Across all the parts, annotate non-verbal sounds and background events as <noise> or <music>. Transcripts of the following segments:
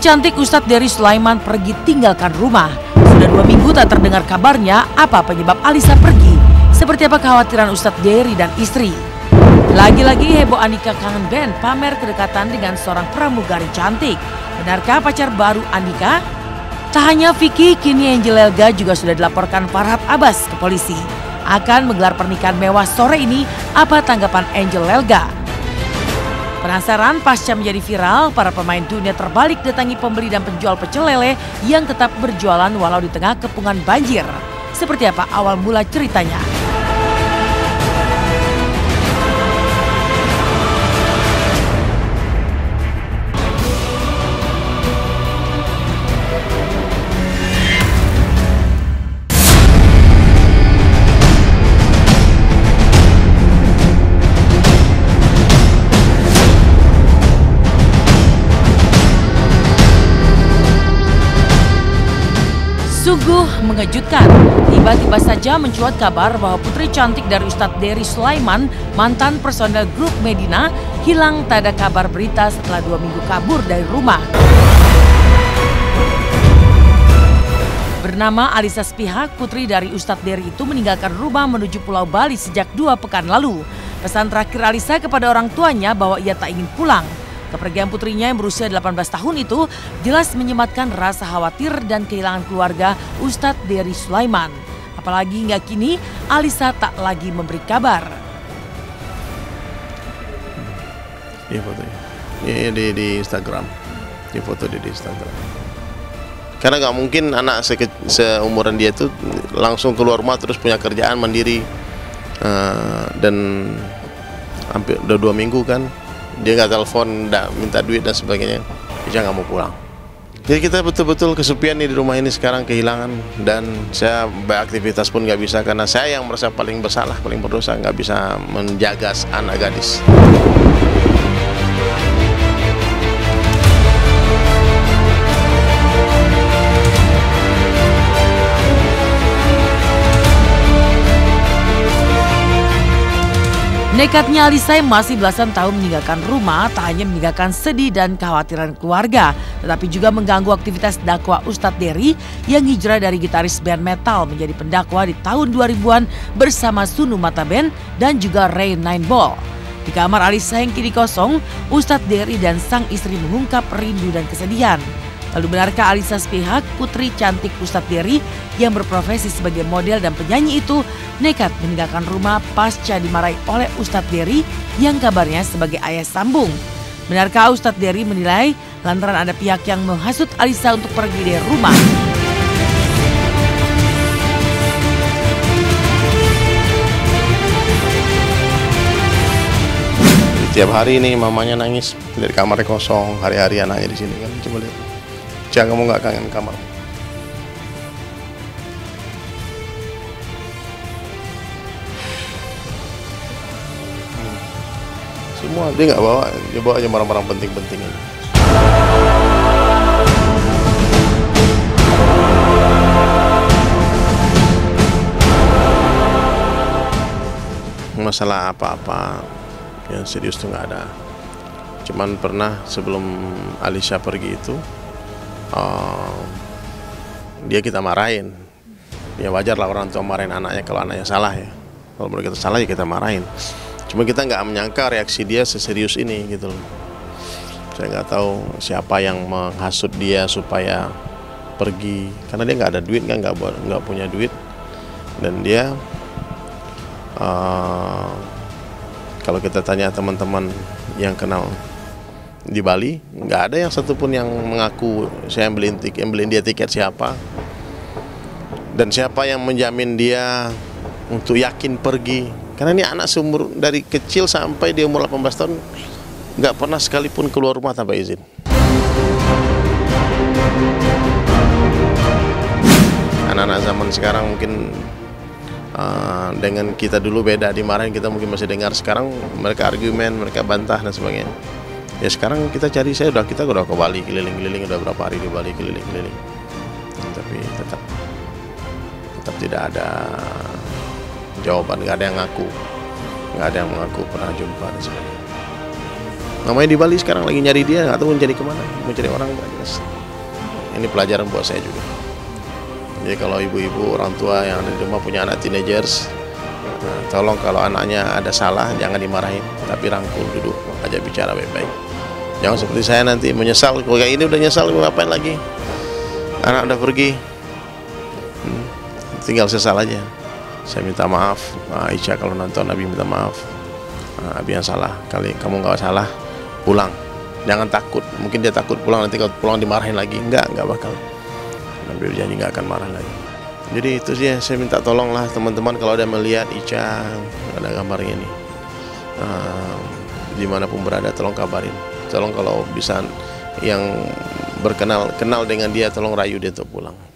cantik Ustadz Dery Sulaiman pergi tinggalkan rumah. Sudah dua minggu tak terdengar kabarnya apa penyebab Alisa pergi. Seperti apa kekhawatiran Ustadz Dery dan istri. Lagi-lagi heboh Andika kangen band pamer kedekatan dengan seorang pramugari cantik. Benarkah pacar baru Andika? Tak hanya Vicky, kini Angel Elga juga sudah dilaporkan Farhad Abbas ke polisi. Akan menggelar pernikahan mewah sore ini, apa tanggapan Angel Elga? Penasaran pasca menjadi viral, para pemain dunia terbalik datangi pembeli dan penjual pecel lele yang tetap berjualan walau di tengah kepungan banjir. Seperti apa awal mula ceritanya? Sungguh mengejutkan. Tiba-tiba saja mencuat kabar bahwa putri cantik dari Ustadz Dery Sulaiman, mantan personel grup Medina, hilang tak ada kabar berita setelah dua minggu kabur dari rumah. Bernama Alisa Spihak, putri dari Ustadz Dery itu meninggalkan rumah menuju Pulau Bali sejak dua pekan lalu. Pesan terakhir Alisa kepada orang tuanya bahwa ia tak ingin pulang. Kepergian putrinya yang berusia 18 tahun itu jelas menyematkan rasa khawatir dan kehilangan keluarga Ustadz Dery Sulaiman. Apalagi hingga kini Alisa tak lagi memberi kabar. Ini fotonya. Ini di, di Instagram. Di foto dia di Instagram. Karena nggak mungkin anak seke, seumuran dia itu langsung keluar rumah terus punya kerjaan mandiri uh, dan hampir udah dua minggu kan dia nggak telepon, nggak minta duit dan sebagainya, dia nggak mau pulang. Jadi kita betul-betul kesepian nih di rumah ini sekarang kehilangan dan saya beraktivitas pun nggak bisa karena saya yang merasa paling bersalah, paling berdosa nggak bisa menjaga anak gadis. Nekatnya Alisa yang masih belasan tahun meninggalkan rumah tak hanya meninggalkan sedih dan kekhawatiran keluarga, tetapi juga mengganggu aktivitas dakwah Ustadz Dery yang hijrah dari gitaris band metal menjadi pendakwa di tahun 2000-an bersama Sunu Mata Band dan juga Ray Nine Ball. Di kamar Alisa yang kini kosong, Ustadz Dery dan sang istri mengungkap rindu dan kesedihan. Lalu benarkah Alisa Spihak, putri cantik Ustadz Dery yang berprofesi sebagai model dan penyanyi itu nekat meninggalkan rumah pasca dimarahi oleh Ustadz Dery yang kabarnya sebagai ayah sambung. Benarkah Ustadz Dery menilai lantaran ada pihak yang menghasut Alisa untuk pergi dari rumah? Tiap hari ini mamanya nangis dari kamarnya kosong, hari-hari anaknya di sini kan. Coba lihat. Cak kamu nggak kangen kamar? Semua dia nggak bawa, dia bawa aja barang-barang penting-penting ini. Masalah apa-apa yang serius tuh nggak ada. Cuman pernah sebelum Alicia pergi itu, uh, dia kita marahin. Ya wajar lah orang tua marahin anaknya kalau anaknya salah ya. Kalau menurut kita salah ya kita marahin. Cuma kita nggak menyangka reaksi dia seserius ini gitu loh. Saya nggak tahu siapa yang menghasut dia supaya pergi karena dia nggak ada duit kan nggak nggak punya duit dan dia uh, kalau kita tanya teman-teman yang kenal di Bali nggak ada yang satupun yang mengaku saya yang beliin tiket, yang beliin dia tiket siapa. Dan siapa yang menjamin dia untuk yakin pergi. Karena ini anak seumur dari kecil sampai dia umur 18 tahun nggak pernah sekalipun keluar rumah tanpa izin. Anak-anak zaman sekarang mungkin uh, dengan kita dulu beda dimarahin kita mungkin masih dengar. Sekarang mereka argumen mereka bantah dan sebagainya ya sekarang kita cari saya udah kita udah ke Bali keliling-keliling udah berapa hari di Bali keliling-keliling. Tapi tetap tetap tidak ada jawaban nggak ada yang ngaku. Nggak ada yang mengaku pernah jumpa dan sebagainya namanya di Bali sekarang lagi nyari dia nggak tahu mencari ke mana mau cari orang nggak jelas. Ini pelajaran buat saya juga. Jadi kalau ibu-ibu orang tua yang ada di rumah punya anak teenagers nah, tolong kalau anaknya ada salah jangan dimarahin tapi rangkul duduk ajak bicara baik-baik jangan seperti saya nanti menyesal kayak ini udah nyesal mau ngapain lagi? Anak udah pergi. Hmm, tinggal sesal aja. Saya minta maaf Aisyah kalau nonton Nabi minta maaf. Abi yang salah. Kali kamu nggak salah pulang. Jangan takut. Mungkin dia takut pulang nanti kalau pulang dimarahin lagi. Enggak enggak bakal. Nabi janji nggak akan marah lagi. Jadi itu sih saya minta tolong lah teman-teman kalau ada melihat Ica ada gambarnya ini. Uh, di mana pun berada tolong kabarin tolong kalau bisa yang berkenal kenal dengan dia tolong rayu dia untuk pulang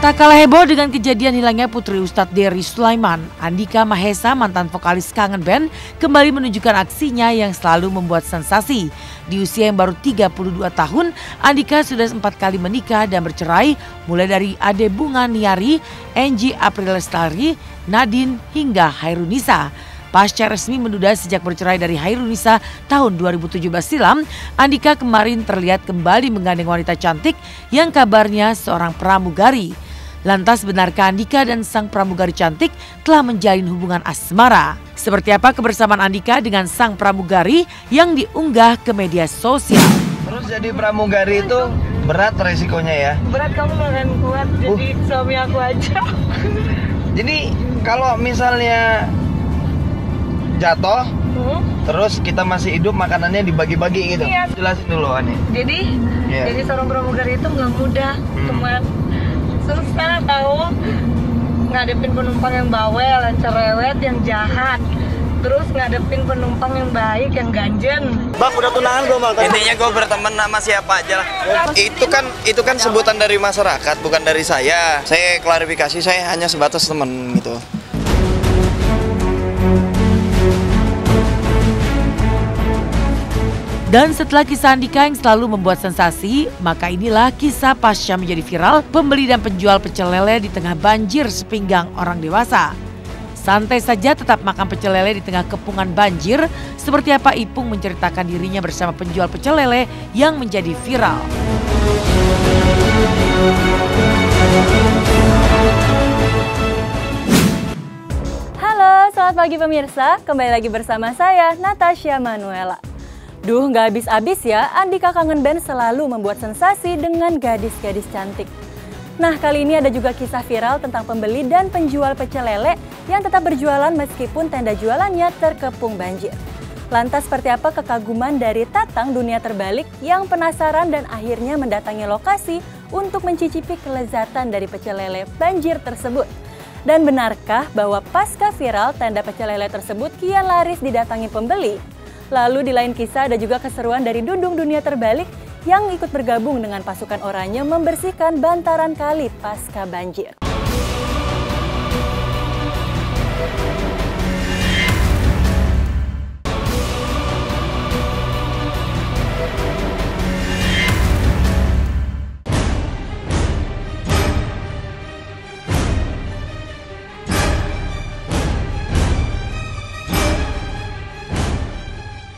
Tak kalah heboh dengan kejadian hilangnya putri Ustadz Dery Sulaiman, Andika Mahesa mantan vokalis Kangen Band kembali menunjukkan aksinya yang selalu membuat sensasi. Di usia yang baru 32 tahun, Andika sudah empat kali menikah dan bercerai mulai dari Ade Bunga Niari, Angie April Lestari, Nadine hingga Hairunisa. Pasca resmi menduda sejak bercerai dari Hairunisa tahun 2017 silam, Andika kemarin terlihat kembali menggandeng wanita cantik yang kabarnya seorang pramugari. Lantas benarkah Andika dan sang pramugari cantik telah menjalin hubungan asmara? Seperti apa kebersamaan Andika dengan sang pramugari yang diunggah ke media sosial? Terus jadi pramugari itu berat resikonya ya? Berat kamu akan kuat jadi uh. suami aku aja. <laughs> jadi kalau misalnya jatuh, hmm? terus kita masih hidup makanannya dibagi-bagi gitu. Iya. Jelasin dulu Ani. Jadi, yeah. jadi seorang pramugari itu nggak mudah, hmm. teman susah tahu ngadepin penumpang yang bawel, yang cerewet, yang jahat terus ngadepin penumpang yang baik, yang ganjen. Bang, udah tunangan gue bang. Intinya gue berteman sama siapa aja lah. Itu kan itu kan sebutan dari masyarakat, bukan dari saya. Saya klarifikasi, saya hanya sebatas teman gitu. Dan setelah kisah Andika yang selalu membuat sensasi, maka inilah kisah pasca menjadi viral pembeli dan penjual pecel lele di tengah banjir sepinggang orang dewasa. Santai saja tetap makan pecel lele di tengah kepungan banjir, seperti apa Ipung menceritakan dirinya bersama penjual pecel lele yang menjadi viral. Halo, selamat pagi pemirsa. Kembali lagi bersama saya, Natasha Manuela. Duh, nggak habis-habis ya, Andika Kangen Band selalu membuat sensasi dengan gadis-gadis cantik. Nah, kali ini ada juga kisah viral tentang pembeli dan penjual pecel lele yang tetap berjualan meskipun tenda jualannya terkepung banjir. Lantas seperti apa kekaguman dari Tatang dunia terbalik yang penasaran dan akhirnya mendatangi lokasi untuk mencicipi kelezatan dari pecel lele banjir tersebut? Dan benarkah bahwa pasca viral tenda pecel lele tersebut kian laris didatangi pembeli? Lalu di lain kisah ada juga keseruan dari Dudung Dunia Terbalik yang ikut bergabung dengan pasukan oranye membersihkan bantaran kali pasca banjir.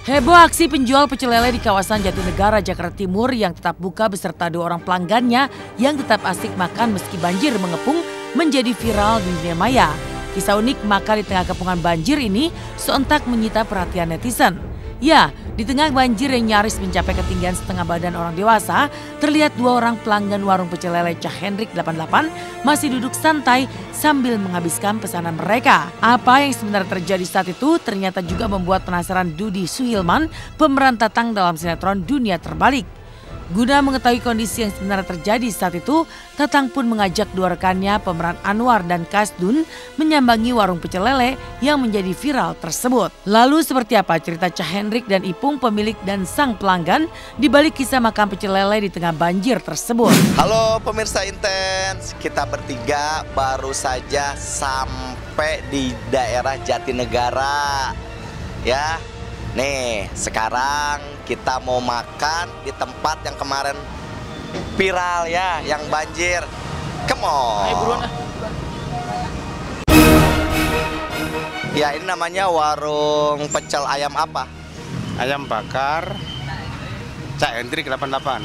Heboh aksi penjual pecel lele di kawasan Jatinegara, Jakarta Timur yang tetap buka beserta dua orang pelanggannya yang tetap asik makan meski banjir mengepung menjadi viral di dunia maya. Kisah unik makan di tengah kepungan banjir ini sontak menyita perhatian netizen. Ya, di tengah banjir yang nyaris mencapai ketinggian setengah badan orang dewasa, terlihat dua orang pelanggan warung pecel lele Cah Hendrik 88 masih duduk santai sambil menghabiskan pesanan mereka. Apa yang sebenarnya terjadi saat itu ternyata juga membuat penasaran Dudi Suhilman, pemeran Tatang dalam sinetron Dunia Terbalik. Guna mengetahui kondisi yang sebenarnya terjadi saat itu, Tatang pun mengajak dua rekannya pemeran Anwar dan Kasdun menyambangi warung pecel lele yang menjadi viral tersebut. Lalu seperti apa cerita Cah Hendrik dan Ipung pemilik dan sang pelanggan di balik kisah makan pecel lele di tengah banjir tersebut? Halo pemirsa Intens, kita bertiga baru saja sampai di daerah Jatinegara. Ya, Nih, sekarang kita mau makan di tempat yang kemarin viral ya yang banjir. Come on. Ayo buruan ah. Ya ini namanya warung pecel ayam apa? ayam bakar Cak Hendrik 88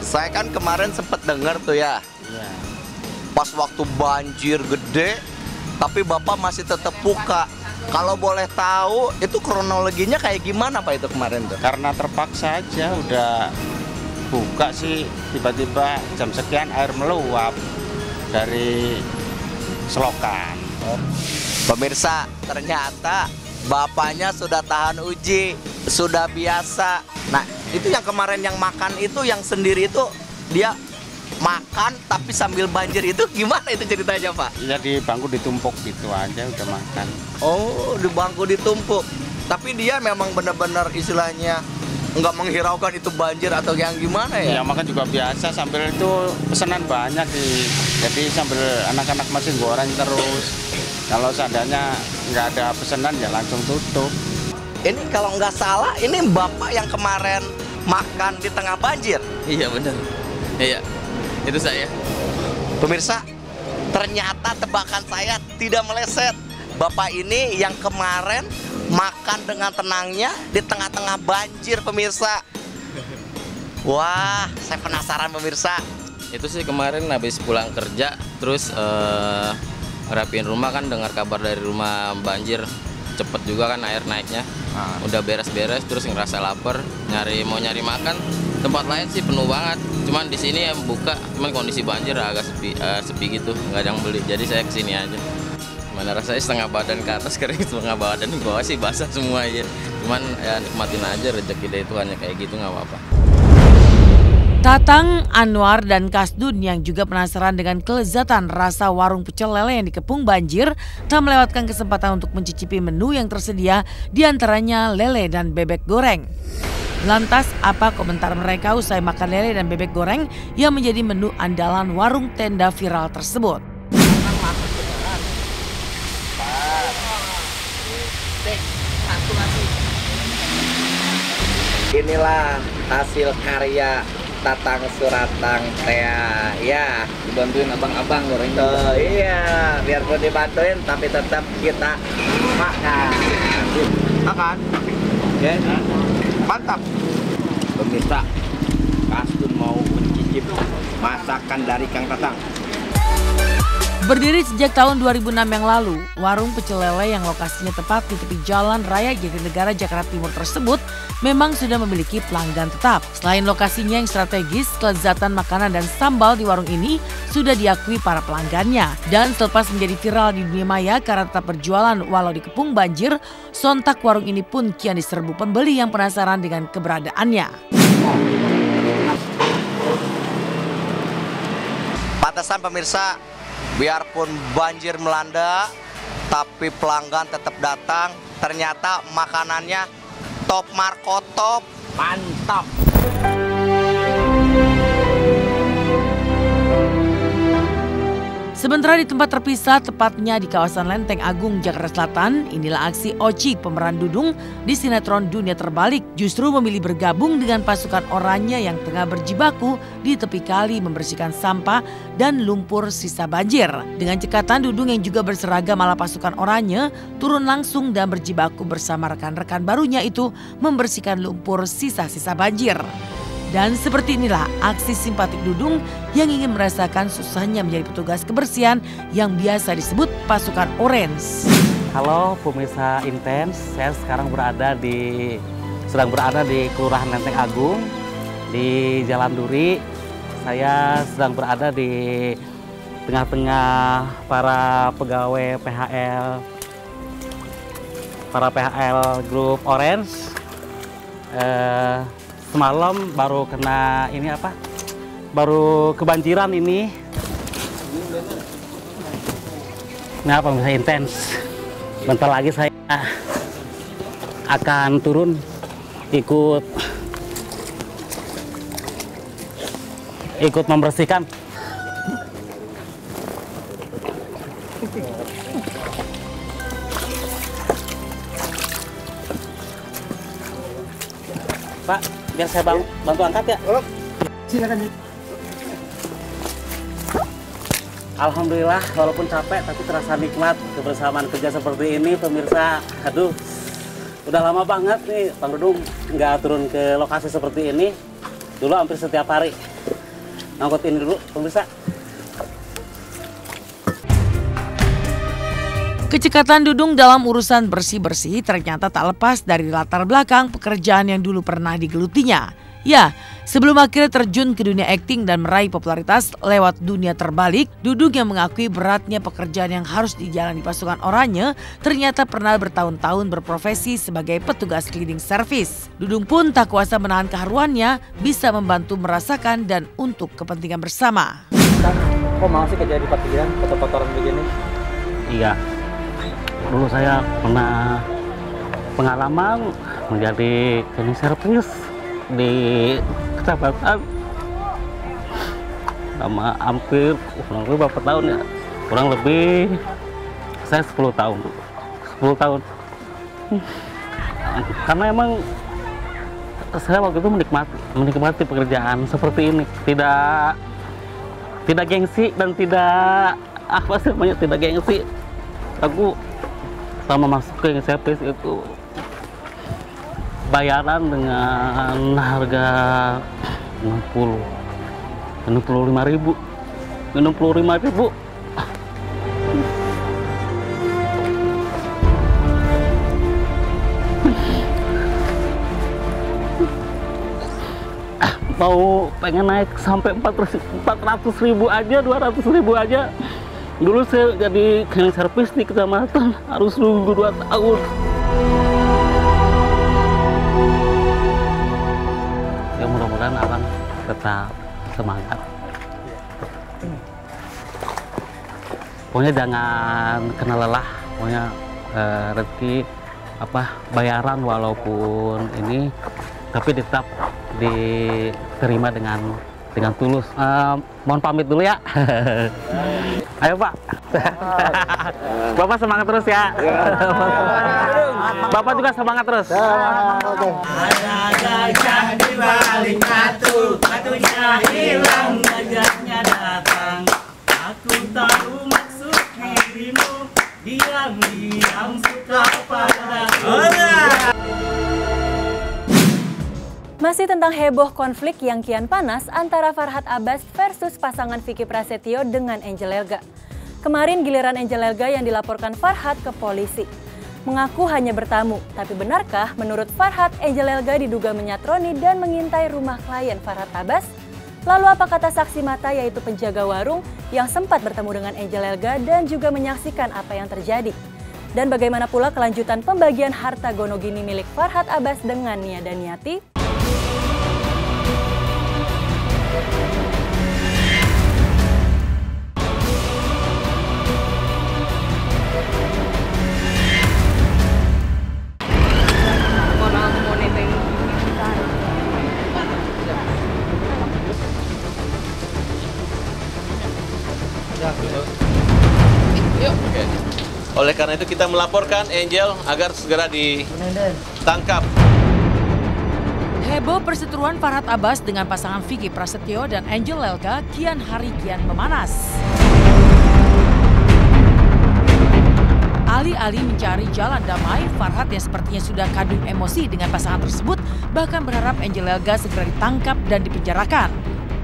Saya kan kemarin sempet denger tuh ya, Iya. pas waktu banjir gede, tapi Bapak masih tetap buka. Kalau boleh tahu, itu kronologinya kayak gimana Pak itu kemarin tuh? karena terpaksa aja udah buka sih tiba-tiba jam sekian air meluap dari selokan Pemirsa, ternyata bapaknya sudah tahan uji, sudah biasa. Nah, itu yang kemarin yang makan itu yang sendiri itu dia makan tapi sambil banjir itu gimana itu ceritanya, Pak? ya di bangku ditumpuk gitu aja udah makan Oh, di bangku ditumpuk. Tapi dia memang benar-benar istilahnya nggak menghiraukan itu banjir atau yang gimana ya? ya makan juga biasa sambil itu pesanan banyak sih jadi sambil anak-anak masih goreng terus kalau seandainya nggak ada pesanan ya langsung tutup Ini kalau nggak salah, ini bapak yang kemarin makan di tengah banjir. Iya benar. Iya. Itu saya. Pemirsa, ternyata tebakan saya tidak meleset. Bapak ini yang kemarin makan dengan tenangnya di tengah-tengah banjir, pemirsa. Wah, saya penasaran pemirsa. Itu sih kemarin habis pulang kerja terus eh, rapiin rumah kan dengar kabar dari rumah banjir cepet juga kan air naiknya udah beres-beres terus ngerasa lapar nyari mau nyari makan tempat lain sih penuh banget. Cuman di sini yang buka cuman kondisi banjir agak sepi eh, sepi gitu. Nggak ada yang beli. Jadi saya ke sini aja. Mana rasanya setengah badan ke atas <laughs> kering setengah badan. Di bawah sih basah semua aja. Cuman ya nikmatin aja rezeki deh itu hanya kayak gitu nggak apa-apa. Tatang, Anwar, dan Kasdun yang juga penasaran dengan kelezatan rasa warung pecel lele yang dikepung banjir tak melewatkan kesempatan untuk mencicipi menu yang tersedia di antaranya lele dan bebek goreng. Lantas apa komentar mereka usai makan lele dan bebek goreng yang menjadi menu andalan warung tenda viral tersebut? Inilah hasil karya Tatang Suratang Tea. Ya, dibantuin abang-abang goreng tuh iya, biarpun dibantuin tapi tetap kita makan. Makan. Oke. Mantap. Pemirsa, Kastun mau mencicip masakan dari Kang Tatang. Berdiri sejak tahun 2006 yang lalu, warung pecel lele yang lokasinya tepat di tepi jalan raya Jatinegara Jakarta Timur tersebut memang sudah memiliki pelanggan tetap. Selain lokasinya yang strategis, kelezatan makanan dan sambal di warung ini sudah diakui para pelanggannya. Dan selepas menjadi viral di dunia maya karena tetap berjualan walau dikepung banjir, sontak warung ini pun kian diserbu pembeli yang penasaran dengan keberadaannya. Pantesan pemirsa, biarpun banjir melanda, tapi pelanggan tetap datang. Ternyata makanannya top marko top. Mantap. Sementara di tempat terpisah, tepatnya di kawasan Lenteng Agung, Jakarta Selatan, inilah aksi Oci pemeran Dudung di sinetron Dunia Terbalik justru memilih bergabung dengan pasukan oranye yang tengah berjibaku di tepi kali membersihkan sampah dan lumpur sisa banjir. Dengan cekatan Dudung yang juga berseragam ala pasukan oranye turun langsung dan berjibaku bersama rekan-rekan barunya itu membersihkan lumpur sisa-sisa banjir. Dan seperti inilah aksi simpatik Dudung yang ingin merasakan susahnya menjadi petugas kebersihan yang biasa disebut pasukan orange. Halo pemirsa Intens, saya sekarang berada di sedang berada di Kelurahan Lenteng Agung di Jalan Duri. Saya sedang berada di tengah-tengah para pegawai PHL para PHL grup Orange. Eh, semalam baru kena ini apa? Baru kebanjiran ini. Ini apa bisa intens. Bentar lagi saya akan turun ikut ikut membersihkan biar saya bang bantu angkat ya. Silakan Alhamdulillah walaupun capek tapi terasa nikmat kebersamaan kerja seperti ini pemirsa. Aduh udah lama banget nih Bang Dudung nggak turun ke lokasi seperti ini. Dulu hampir setiap hari. Ngangkut ini dulu pemirsa. Kecekatan Dudung dalam urusan bersih-bersih ternyata tak lepas dari latar belakang pekerjaan yang dulu pernah digelutinya. Ya, sebelum akhirnya terjun ke dunia akting dan meraih popularitas lewat dunia terbalik, Dudung yang mengakui beratnya pekerjaan yang harus dijalani pasukan oranye ternyata pernah bertahun-tahun berprofesi sebagai petugas cleaning service. Dudung pun tak kuasa menahan keharuannya, bisa membantu merasakan dan untuk kepentingan bersama. Kok mau sih kerja di parkiran kotor-kotoran begini? Iya. Dulu saya pernah pengalaman menjadi cleaning service di kecamatan sama hampir kurang lebih berapa tahun ya. Kurang lebih saya 10 tahun. 10 tahun. Karena emang saya waktu itu menikmati menikmati pekerjaan seperti ini. Tidak tidak gengsi dan tidak apa sih namanya tidak gengsi. Aku sama masuk ke service itu bayaran dengan harga 60 65 ribu 65 ribu. Mau pengen naik sampai 400, 400 ribu aja 200 ribu aja dulu saya jadi cleaning service di kecamatan harus nunggu 2 tahun. Ya mudah-mudahan akan tetap semangat. Pokoknya jangan kena lelah pokoknya eh, rezeki apa bayaran walaupun ini tapi tetap diterima dengan dengan tulus. Eh, mohon pamit dulu ya <laughs> ayo pak. <laughs> Bapak semangat terus ya. Bapak juga semangat terus. Gajah di balik batu Batunya hilang, gajahnya datang Aku tahu maksud dirimu Diam-diam Masih tentang heboh konflik yang kian panas antara Farhad Abbas versus pasangan Vicky Prasetyo dengan Angel Elga. Kemarin giliran Angel Elga yang dilaporkan Farhad ke polisi. Mengaku hanya bertamu, tapi benarkah menurut Farhad Angel Elga diduga menyatroni dan mengintai rumah klien Farhad Abbas? Lalu apa kata saksi mata yaitu penjaga warung yang sempat bertemu dengan Angel Elga dan juga menyaksikan apa yang terjadi? Dan bagaimana pula kelanjutan pembagian harta gonogini milik Farhad Abbas dengan Nia Daniati? Oleh karena itu kita melaporkan Angel agar segera ditangkap. Heboh perseteruan Farhad Abbas dengan pasangan Vicky Prasetyo dan Angel Lelga kian hari kian memanas. Alih-alih mencari jalan damai, Farhad yang sepertinya sudah kadung emosi dengan pasangan tersebut bahkan berharap Angel Lelga segera ditangkap dan dipenjarakan.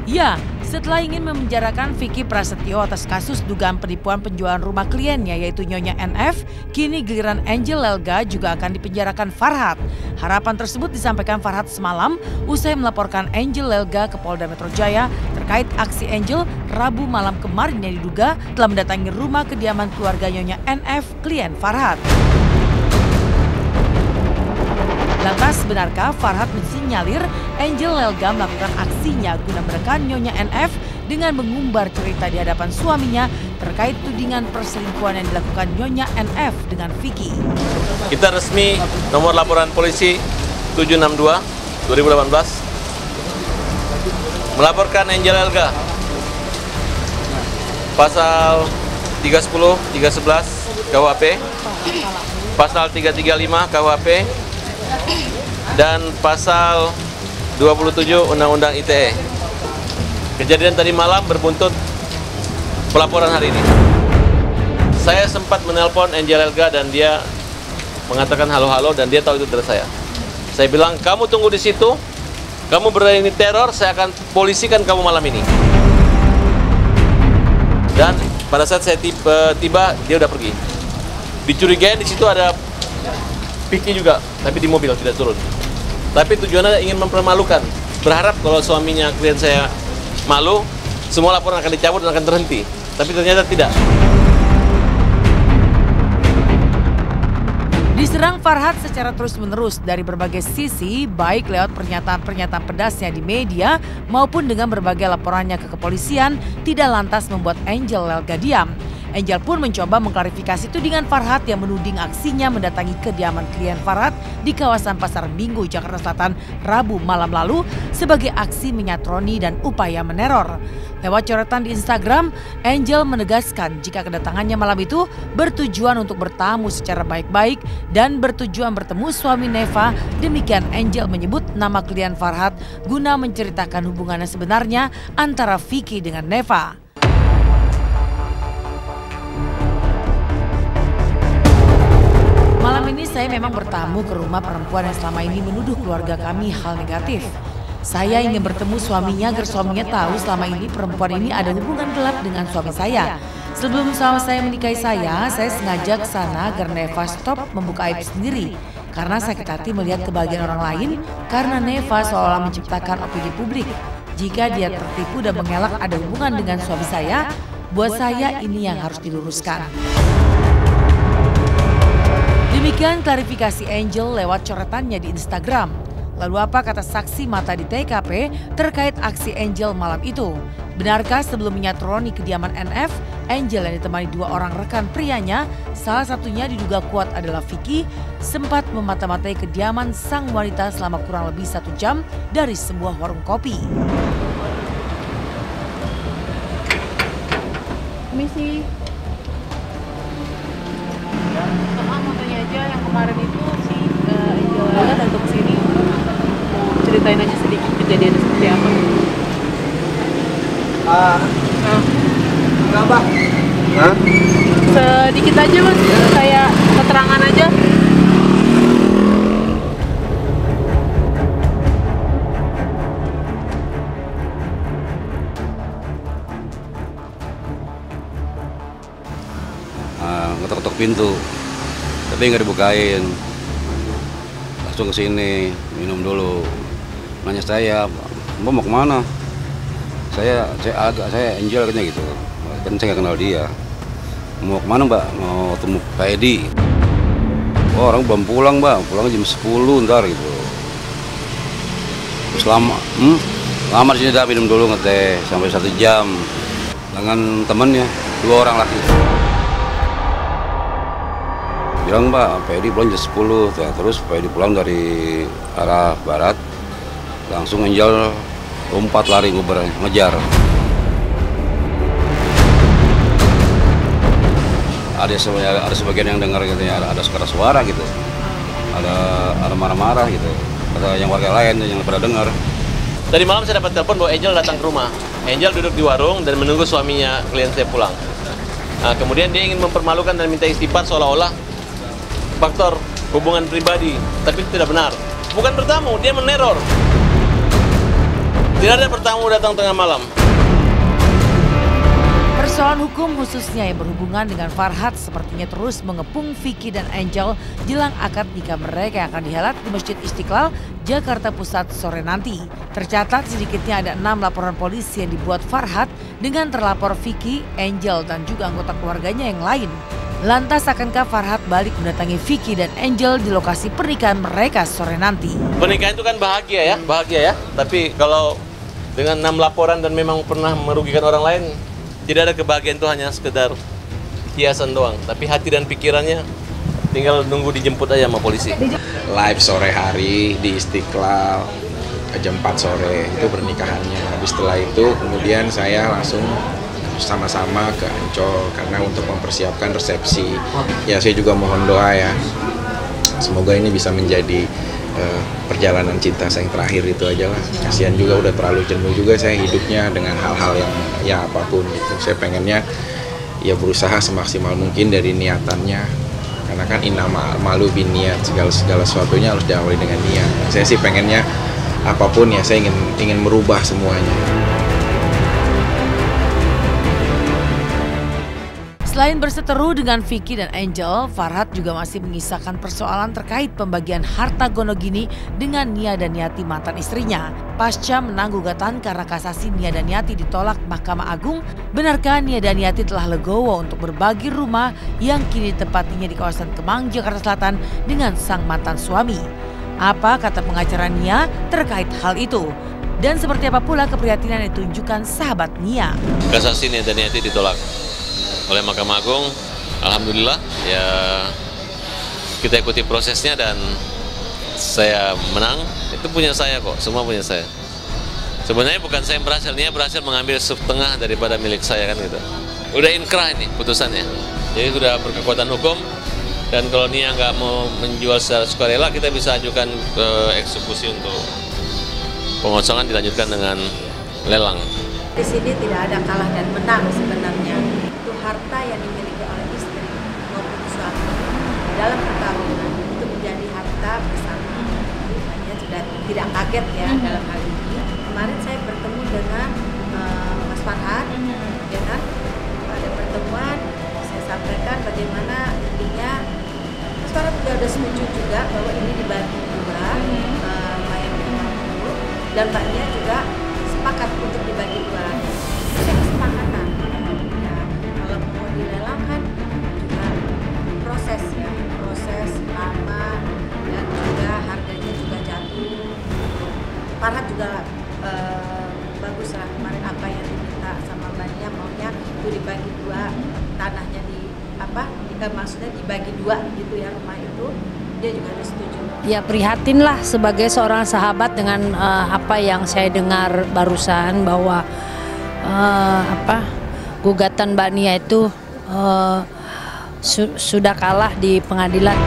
Ya, setelah ingin memenjarakan Vicky Prasetyo atas kasus dugaan penipuan penjualan rumah kliennya yaitu Nyonya NF, kini giliran Angel Lelga juga akan dipenjarakan Farhad. Harapan tersebut disampaikan Farhad semalam usai melaporkan Angel Lelga ke Polda Metro Jaya terkait aksi Angel Rabu malam kemarin yang diduga telah mendatangi rumah kediaman keluarga Nyonya NF klien Farhad. Lantas benarkah Farhad mensinyalir Angel Lelga melakukan aksinya guna menekan Nyonya NF dengan mengumbar cerita di hadapan suaminya terkait tudingan perselingkuhan yang dilakukan Nyonya NF dengan Vicky. Kita resmi nomor laporan polisi 762 2018 melaporkan Angel Elga pasal 310, 311 KUHP, pasal 335 KUHP, dan pasal 27 Undang-Undang ITE. Kejadian tadi malam berbuntut pelaporan hari ini. Saya sempat menelpon Angel Elga dan dia mengatakan halo-halo dan dia tahu itu dari saya. Saya bilang, kamu tunggu di situ, kamu berani teror, saya akan polisikan kamu malam ini. Dan pada saat saya tiba, tiba dia udah pergi. Dicurigai di situ ada Vicky juga, tapi di mobil tidak turun. Tapi tujuannya ingin mempermalukan. Berharap kalau suaminya klien saya malu, semua laporan akan dicabut dan akan terhenti. Tapi ternyata tidak. Diserang Farhad secara terus-menerus dari berbagai sisi, baik lewat pernyataan-pernyataan pedasnya di media maupun dengan berbagai laporannya ke kepolisian, tidak lantas membuat Angel Lelga diam. Angel pun mencoba mengklarifikasi tudingan Farhad yang menuding aksinya mendatangi kediaman klien Farhad di kawasan Pasar Minggu, Jakarta Selatan, Rabu malam lalu sebagai aksi menyatroni dan upaya meneror. Lewat coretan di Instagram, Angel menegaskan jika kedatangannya malam itu bertujuan untuk bertamu secara baik-baik dan bertujuan bertemu suami Neva. Demikian Angel menyebut nama klien Farhad guna menceritakan hubungannya sebenarnya antara Vicky dengan Neva. Saya memang bertamu ke rumah perempuan yang selama ini menuduh keluarga kami hal negatif. Saya ingin bertemu suaminya agar suaminya tahu selama ini perempuan ini ada hubungan gelap dengan suami saya. Sebelum suami saya menikahi saya, saya sengaja ke sana agar Neva stop membuka aib sendiri. Karena sakit hati melihat kebahagiaan orang lain, karena Neva seolah menciptakan opini publik. Jika dia tertipu dan mengelak ada hubungan dengan suami saya, buat saya ini yang harus diluruskan. Demikian klarifikasi Angel lewat coretannya di Instagram. Lalu apa kata saksi mata di TKP terkait aksi Angel malam itu? Benarkah sebelum menyatroni kediaman NF, Angel yang ditemani dua orang rekan prianya, salah satunya diduga kuat adalah Vicky, sempat memata-matai kediaman sang wanita selama kurang lebih satu jam dari sebuah warung kopi. Misi. Aja yang kemarin itu si uh, datang ke sini mau ceritain aja sedikit kejadian seperti apa. Ah, enggak pak. Hah? Sedikit aja mas, kayak keterangan aja. Ah, ngetok-ngetok pintu tapi nggak dibukain. Langsung ke sini minum dulu. Nanya saya mbak mau ke mana? Saya saya agak saya Angel katanya gitu. Kan saya nggak kenal dia. Mau ke mana mbak? Mau temu Pak Edi. Oh, orang belum pulang mbak. Pulang jam 10 ntar gitu. Terus lama hmm? lama di sini dah minum dulu ngeteh sampai satu jam. Dengan temennya dua orang laki bilang Pak Edi pulang jam 10 ya, terus Pak Edi pulang dari arah barat langsung Angel lompat lari nguber ngejar. Ada sebagian ada sebagian yang dengar gitu ya ada, suara suara gitu. Ada ada marah-marah gitu. Ada yang warga lain yang pada dengar. Tadi malam saya dapat telepon bahwa Angel datang ke rumah. Angel duduk di warung dan menunggu suaminya klien saya pulang. Nah, kemudian dia ingin mempermalukan dan minta istighfar seolah-olah faktor hubungan pribadi, tapi tidak benar. Bukan bertamu, dia meneror. Tidak ada bertamu datang tengah malam. Persoalan hukum khususnya yang berhubungan dengan Farhad sepertinya terus mengepung Vicky dan Angel jelang akad nikah mereka yang akan dihelat di Masjid Istiqlal, Jakarta Pusat sore nanti. Tercatat sedikitnya ada enam laporan polisi yang dibuat Farhad dengan terlapor Vicky, Angel, dan juga anggota keluarganya yang lain. Lantas akankah Farhad balik mendatangi Vicky dan Angel di lokasi pernikahan mereka sore nanti? Pernikahan itu kan bahagia ya, bahagia ya. Tapi kalau dengan enam laporan dan memang pernah merugikan orang lain, tidak ada kebahagiaan itu hanya sekedar hiasan doang. Tapi hati dan pikirannya tinggal nunggu dijemput aja sama polisi. live sore hari di Istiqlal jam 4 sore itu pernikahannya. Habis setelah itu kemudian saya langsung sama-sama ke Ancol karena untuk mempersiapkan resepsi. Ya saya juga mohon doa ya. Semoga ini bisa menjadi eh, perjalanan cinta saya yang terakhir itu aja lah. Kasihan juga udah terlalu jenuh juga saya hidupnya dengan hal-hal yang ya apa pun gitu saya pengennya ya berusaha semaksimal mungkin dari niatannya. Karena kan inama malu bin niat segala segala sesuatunya harus diawali dengan niat. Saya sih pengennya apa pun ya saya ingin ingin merubah semuanya Selain berseteru dengan Vicky dan Angel, Farhat juga masih mengisahkan persoalan terkait pembagian harta Gonogini dengan Nia dan Yati mantan istrinya. Pasca menang gugatan karena kasasi Nia dan Yati ditolak Mahkamah Agung, benarkah Nia dan Yati telah legowo untuk berbagi rumah yang kini ditempatinya di kawasan Kemang, Jakarta Selatan dengan sang mantan suami? Apa kata pengacara Nia terkait hal itu? Dan seperti apa pula keprihatinan yang ditunjukkan sahabat Nia? Kasasi Nia dan Yati ditolak oleh Mahkamah Agung. Alhamdulillah ya kita ikuti prosesnya dan saya menang. Itu punya saya kok, semua punya saya. Sebenarnya bukan saya yang berhasil, Nia berhasil mengambil setengah daripada milik saya kan gitu. Udah inkrah ini putusannya. Jadi sudah berkekuatan hukum dan kalau Nia nggak mau menjual secara sukarela kita bisa ajukan ke eksekusi untuk pengosongan dilanjutkan dengan lelang. Di sini tidak ada kalah dan menang sebenarnya. Harta yang dimiliki oleh istri maupun suami dalam pertarungan itu menjadi harta bersama. Hanya sudah tidak kaget ya dalam hal ini. Kemarin saya bertemu dengan eh, Mas Farhan, ya kan? Pada pertemuan saya sampaikan bagaimana intinya Mas Farhan juga sudah setuju juga bahwa ini dibagi dua, eh, mayat 50 dan Mbak Nia juga sepakat untuk dibagi dua. Ya prihatin lah sebagai seorang sahabat dengan eh, apa yang saya dengar barusan bahwa eh, apa gugatan Mbak Nia itu eh, su- sudah kalah di pengadilan.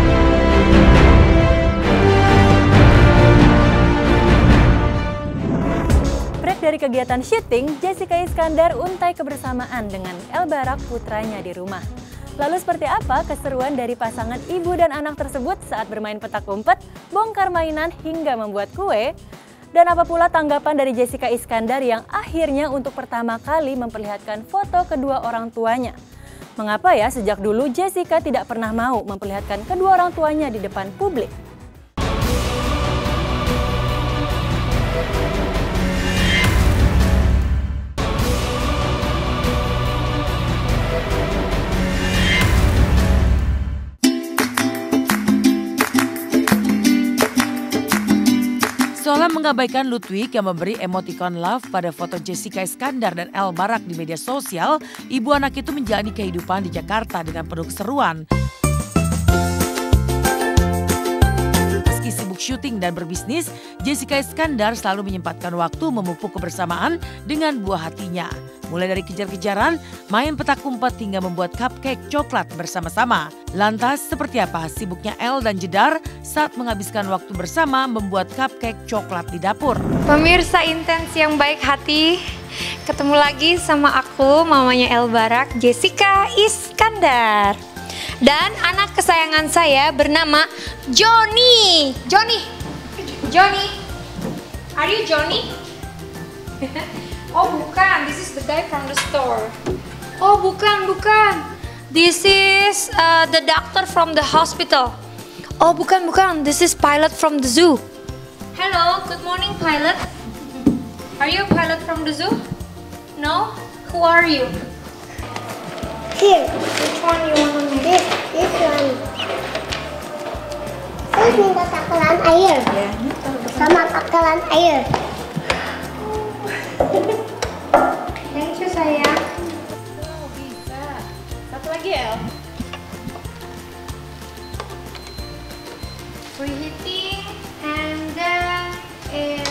Break dari kegiatan syuting, Jessica Iskandar untai kebersamaan dengan El Barak putranya di rumah. Lalu seperti apa keseruan dari pasangan ibu dan anak tersebut saat bermain petak umpet, bongkar mainan hingga membuat kue? Dan apa pula tanggapan dari Jessica Iskandar yang akhirnya untuk pertama kali memperlihatkan foto kedua orang tuanya? Mengapa ya sejak dulu Jessica tidak pernah mau memperlihatkan kedua orang tuanya di depan publik? Seolah mengabaikan Ludwig yang memberi emoticon love pada foto Jessica Iskandar dan El Barak di media sosial, ibu anak itu menjalani kehidupan di Jakarta dengan penuh keseruan. Sibuk syuting dan berbisnis, Jessica Iskandar selalu menyempatkan waktu memupuk kebersamaan dengan buah hatinya. Mulai dari kejar-kejaran, main petak umpet hingga membuat cupcake coklat bersama-sama. Lantas, seperti apa sibuknya El dan Jedar saat menghabiskan waktu bersama membuat cupcake coklat di dapur? Pemirsa intens yang baik hati, ketemu lagi sama aku, mamanya El Barak, Jessica Iskandar. Dan anak kesayangan saya bernama Johnny. Johnny, Johnny, are you Johnny? <laughs> oh bukan, this is the guy from the store. Oh bukan, bukan. This is uh, the doctor from the hospital. Oh bukan, bukan. This is pilot from the zoo. Hello, good morning, pilot. Are you a pilot from the zoo? No? Who are you? Here. Which one you want? This, this one. Terus minta takaran air. Sama takaran air. Thank you, sayang. Oh, bisa. Satu lagi, El. Preheating and then air.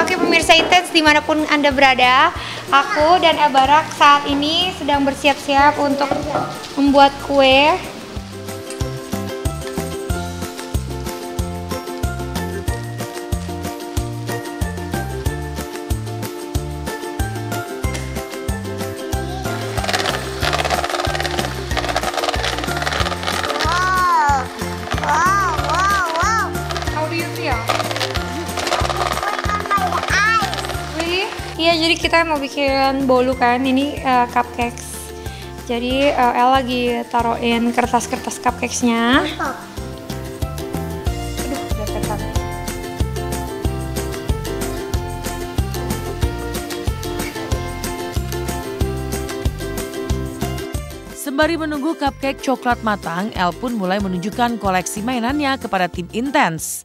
Oke pemirsa intens di mana pun anda berada, aku dan El Barak saat ini sedang bersiap-siap untuk membuat kue. Bikin bolu kan ini uh, cupcakes jadi uh, El lagi taruhin kertas-kertas cupcakesnya Sembari menunggu cupcake coklat matang, El pun mulai menunjukkan koleksi mainannya kepada tim Intens.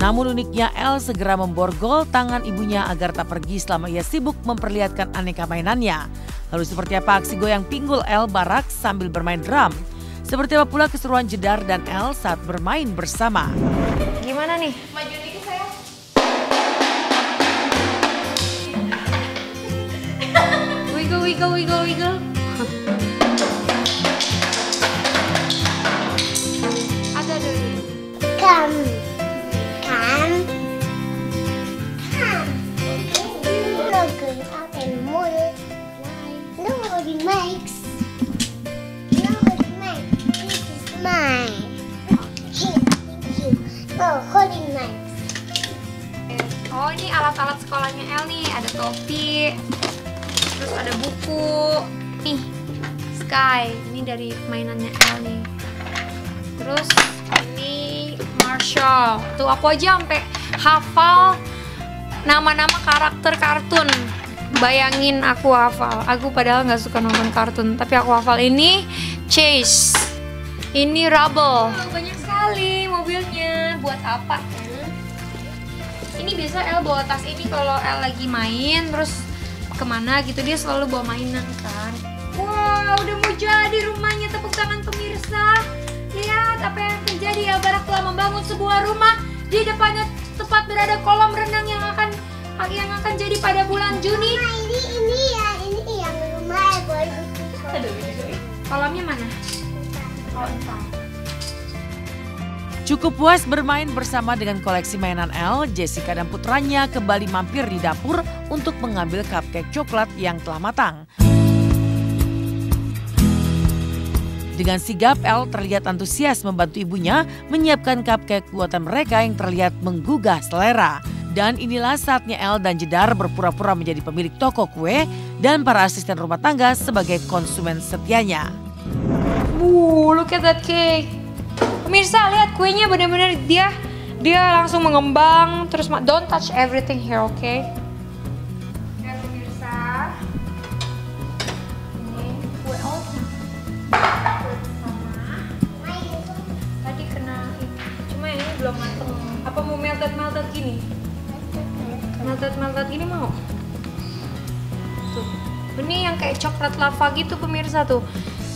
Namun uniknya El segera memborgol tangan ibunya agar tak pergi selama ia sibuk memperlihatkan aneka mainannya. Lalu seperti apa aksi goyang pinggul El Barak sambil bermain drum? Seperti apa pula keseruan Jedar dan El saat bermain bersama? Gimana nih? Maju dikit saya. <laughs> wiggle, wiggle, wiggle, wiggle. Ada dulu. Come. No, holding mine. Oh ini alat-alat sekolahnya El nih, ada topi, terus ada buku, nih Sky, ini dari mainannya El nih. Terus ini Marshall, tuh aku aja sampai hafal nama-nama karakter kartun. Bayangin aku hafal, aku padahal nggak suka nonton kartun, tapi aku hafal ini Chase, ini Rubble. Banyak sekali mobilnya, buat apa? ini biasa El bawa tas ini kalau El lagi main terus ke mana gitu dia selalu bawa mainan kan. Wow udah mau jadi rumahnya. Tepuk tangan pemirsa. Lihat apa yang terjadi El Barak telah membangun sebuah rumah. Di depannya tepat berada kolam renang yang akan yang akan jadi pada bulan Juni. Ini ini ya, ini yang rumah baru. kolamnya mana? oh Cukup puas bermain bersama dengan koleksi mainan El, Jessica dan putranya kembali mampir di dapur untuk mengambil cupcake coklat yang telah matang. Dengan sigap, El terlihat antusias membantu ibunya menyiapkan cupcake buatan mereka yang terlihat menggugah selera. Dan inilah saatnya El dan Jedar berpura-pura menjadi pemilik toko kue dan para asisten rumah tangga sebagai konsumen setianya. Wuh, look at that cake. Pemirsa, lihat kuenya benar-benar dia dia langsung mengembang terus don't touch everything here, oke? Lihat pemirsa. Ini kue. Tadi kena. Cuma belum mateng. Apa mau gini? Melted melted gini mau? Tuh. Ini yang kayak coklat lava gitu pemirsa tuh.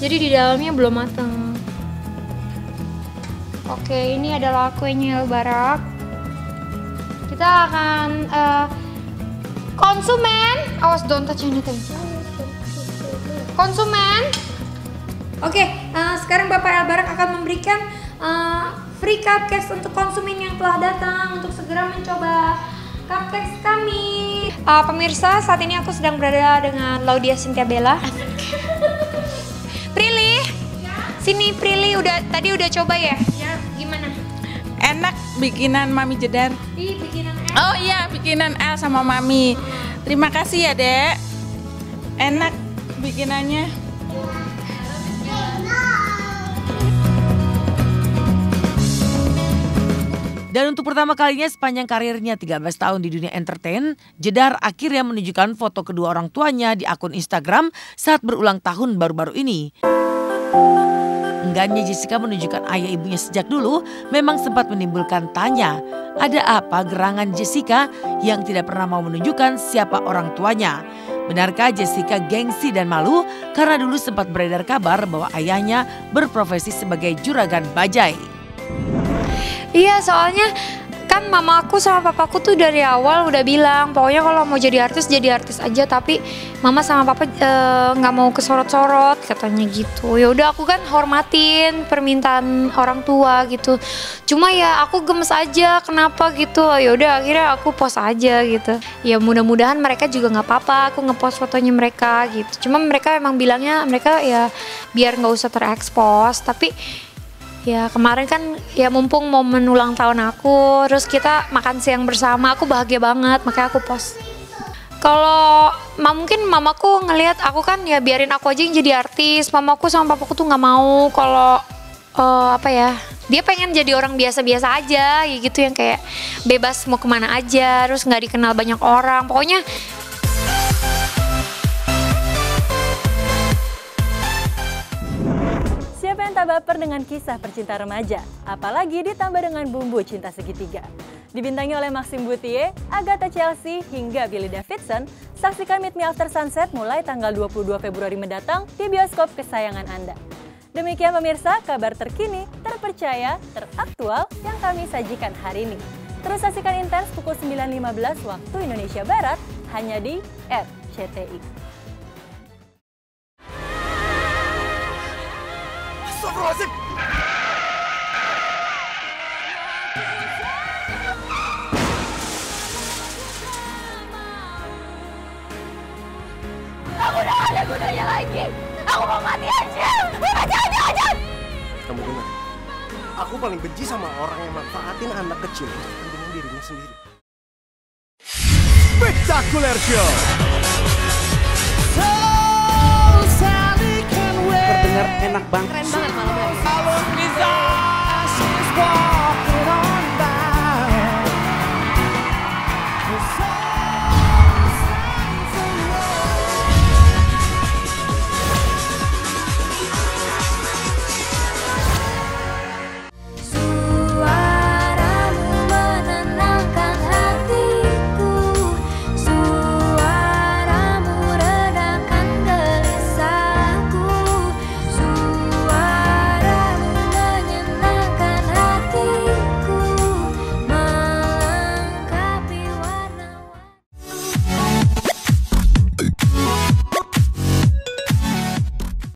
Jadi di dalamnya belum mateng. Oke, ini adalah kuenya Barak. Kita akan eh, konsumen. Awas don't touch anything. Konsumen. Oke, eh, sekarang Bapak El Barak akan memberikan eh, free cupcakes untuk konsumen yang telah datang untuk segera mencoba cupcakes kami. Eh, pemirsa, saat ini aku sedang berada dengan Laudia Cynthia Bella. Sini Prilly udah tadi udah coba ya? Ya. Gimana? Enak bikinan Mami Jedar. Ih, bikinan El. Oh iya, bikinan El sama Mami. Terima kasih ya, Dek. Enak bikinannya. Dan untuk pertama kalinya sepanjang karirnya 13 tahun di dunia entertain, Jedar akhirnya menunjukkan foto kedua orang tuanya di akun Instagram saat berulang tahun baru-baru ini. Enggannya Jessica menunjukkan ayah ibunya sejak dulu memang sempat menimbulkan tanya, ada apa gerangan Jessica yang tidak pernah mau menunjukkan siapa orang tuanya? Benarkah Jessica gengsi dan malu karena dulu sempat beredar kabar bahwa ayahnya berprofesi sebagai juragan bajai? Iya, soalnya kan mamaku sama papaku tuh dari awal udah bilang pokoknya kalau mau jadi artis jadi artis aja tapi mama sama papa eh, nggak mau kesorot-sorot katanya gitu. Ya udah aku kan hormatin permintaan orang tua gitu. Cuma ya aku gemes aja kenapa gitu? Ya udah akhirnya aku post aja gitu. Ya mudah-mudahan mereka juga nggak apa-apa aku ngepost fotonya mereka gitu. Cuma mereka emang bilangnya mereka ya biar nggak usah terekspos tapi Ya kemarin kan ya mumpung momen ulang tahun aku, terus kita makan siang bersama, aku bahagia banget, makanya aku post. Kalau ma mungkin mamaku ngelihat aku kan ya biarin aku aja yang jadi artis, mamaku sama papaku tuh nggak mau kalau eh, apa ya, dia pengen jadi orang biasa-biasa aja, ya gitu yang kayak bebas mau ke mana aja, terus nggak dikenal banyak orang, pokoknya Tak baper dengan kisah percinta remaja? Apalagi ditambah dengan bumbu cinta segitiga. Dibintangi oleh Maxim Butie, Agatha Chelsea, hingga Billy Davidson, saksikan Meet Me After Sunset mulai tanggal 22 Februari mendatang di bioskop kesayangan Anda. Demikian pemirsa, kabar terkini, terpercaya, teraktual yang kami sajikan hari ini. Terus saksikan Intens pukul 9.15 waktu Indonesia Barat, hanya di RCTI. Astagfirullahaladzim. Aku udah ada gunanya lagi. Aku mau mati aja. Jangan jangan. Kamu dengar? Aku paling benci sama orang yang manfaatin anak kecil untuk kepentingan dirinya sendiri. Spectacular Show. Terdengar enak banget. Keren banget malam hari.